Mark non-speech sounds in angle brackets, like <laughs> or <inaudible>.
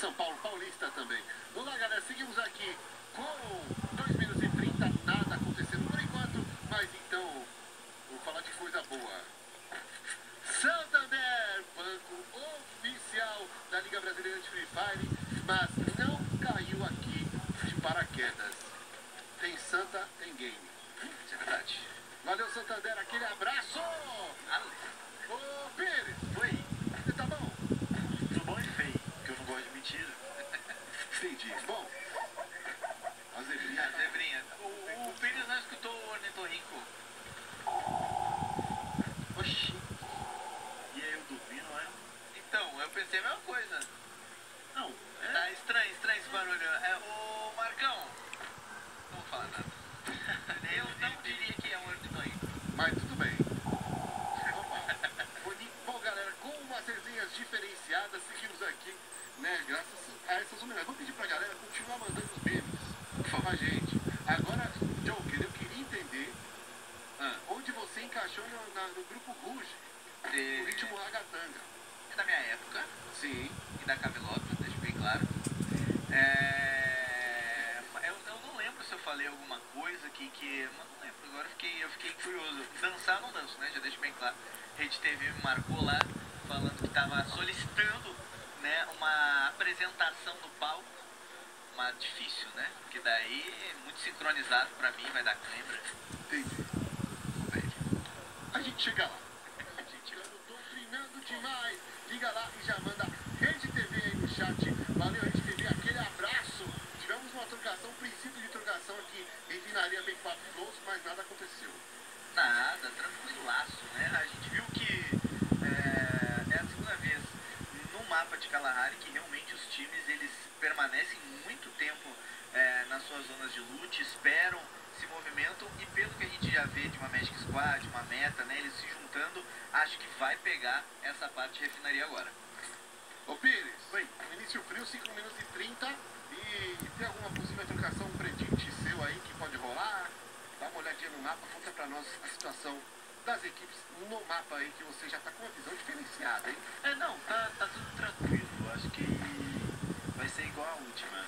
São Paulo Paulista também. Vamos lá, galera, seguimos aqui com 2 minutos e 30, nada acontecendo por enquanto, mas então, vou falar de coisa boa. Santander, banco oficial da Liga Brasileira de Free Fire, mas não caiu aqui de paraquedas. Tem Santa, tem game. Isso é verdade. Valeu, Santander, aquele abraço! Mentira. <laughs> Entendi. Bom, a A zebrinha... zebrinha. O, o Pires não escutou o ornitorrinco. Oxi. E aí eu dormi, não é? Então, eu pensei a mesma coisa. Não, é. Tá estranho, estranho esse barulho. É, ô Marcão. Não vou falar nada. <laughs> Eu não diria que é um ornitorrinco. Mas tudo bem. Opa. Bonito. Bom, galera, com umas resenhas diferenciadas, seguimos aqui, né? Graças a essas homenagens. Vou pedir pra galera continuar mandando os memes. Por favor, gente. Agora, Joker, eu queria entender Ah, onde você encaixou no, na- no grupo Rouge, o é, ritmo ragatanga. é da minha época Sim. e da Camelota, deixa bem claro. É, eu, eu não lembro se eu falei alguma coisa que. que mas não lembro, agora eu fiquei, eu fiquei curioso. Dançar não danço, né? Já deixo bem claro. Rede TV me marcou lá, falando que estava solicitando né, uma apresentação no palco. Mas difícil, né? Porque daí é muito sincronizado pra mim, vai dar câimbra. Entendi. A gente chega lá. A gente chega doutrinando demais. Liga lá e já manda Rede TV aí no chat. Valeu, Rede TV. Aquele abraço. Tivemos uma trocação, princípio de trocação aqui em Finaria Bem 4 gols, mas nada aconteceu. Nada, tranquilaço, né? A gente viu que é, é a segunda vez no mapa de Kalahari que realmente os times eles permanecem muito tempo é, nas suas zonas de loot, esperam, se movimentam e pelo que a gente já vê de uma Magic Squad, uma meta, né? Eles se juntando, acho que vai pegar essa parte de refinaria agora. Ô Pires, Oi. início frio, 5 minutos e 30. E tem alguma possível trocação, um predite seu aí que pode rolar? Dá uma olhadinha no mapa, conta pra nós a situação das equipes no mapa aí, que você já tá com uma visão diferenciada, hein? É, não, tá, tá tudo tranquilo. Acho que vai ser igual a última.